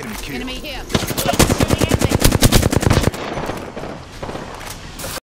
Enemy. Enemy here.